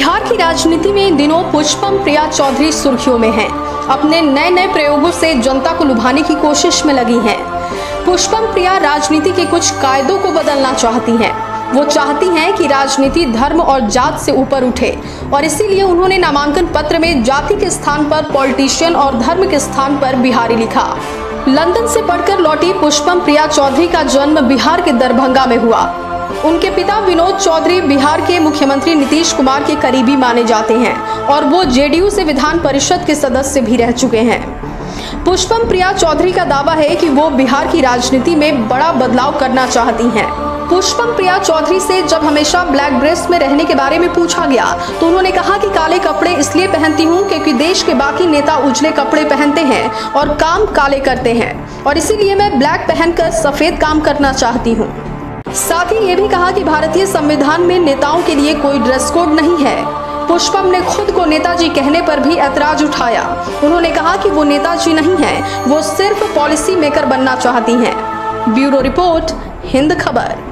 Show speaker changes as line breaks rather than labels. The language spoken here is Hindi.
बिहार की राजनीति में इन दिनों पुष्पम प्रिया चौधरी सुर्खियों में हैं। अपने नए नए प्रयोगों से जनता को लुभाने की कोशिश में लगी हैं। पुष्पम प्रिया राजनीति के कुछ कायदों को बदलना चाहती हैं। वो चाहती हैं कि राजनीति धर्म और जात से ऊपर उठे और इसीलिए उन्होंने नामांकन पत्र में जाति के स्थान पर, पॉलिटिशियन और धर्म के स्थान पर बिहारी लिखा लंदन से पढ़कर लौटी पुष्पम प्रिया चौधरी का जन्म बिहार के दरभंगा में हुआ उनके पिता विनोद चौधरी बिहार के मुख्यमंत्री नीतीश कुमार के करीबी माने जाते हैं और वो जेडीयू से विधान परिषद के सदस्य भी रह चुके हैं। पुष्पम प्रिया चौधरी का दावा है कि वो बिहार की राजनीति में बड़ा बदलाव करना चाहती हैं। पुष्पम प्रिया चौधरी से जब हमेशा ब्लैक ड्रेस में रहने के बारे में पूछा गया तो उन्होंने कहा कि काले कपड़े इसलिए पहनती हूँ क्योंकि देश के बाकी नेता उजले कपड़े पहनते हैं और काम काले करते हैं। और इसीलिए मैं ब्लैक पहनकर सफ़ेद काम करना चाहती हूँ। साथ ही ये भी कहा कि भारतीय संविधान में नेताओं के लिए कोई ड्रेस कोड नहीं है। पुष्पम ने खुद को नेताजी कहने पर भी ऐतराज उठाया। उन्होंने कहा कि वो नेताजी नहीं है, वो सिर्फ़ पॉलिसी मेकर बनना चाहती हैं। ब्यूरो रिपोर्ट, हिंद खबर।